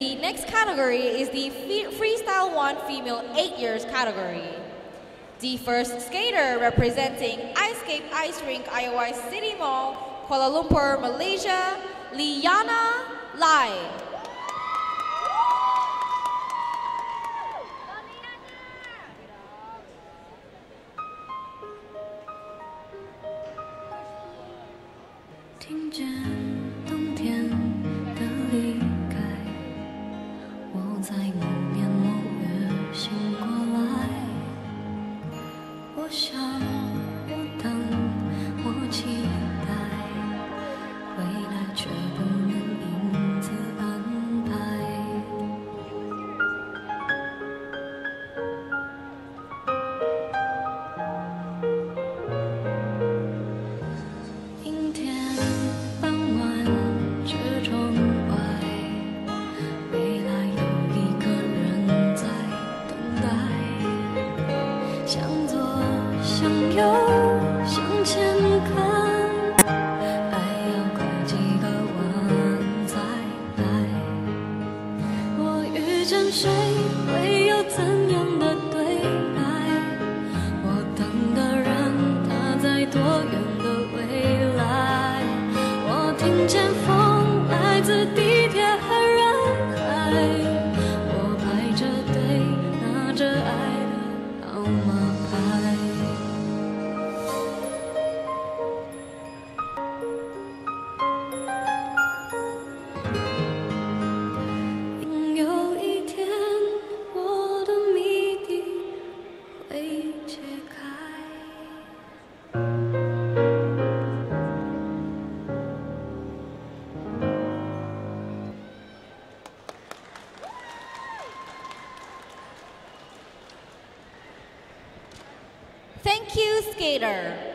The next category is the Freestyle 1 Female 8 Years category. The first skater representing Ice Ice Rink IOI City Mall, Kuala Lumpur, Malaysia, Liana Lai. 听向右，向前看，爱要拐几个弯才来。我遇见谁，会有怎样的对白？我等的人，他在多远的未来？我听见风来自地铁和人海。Thank you, skater.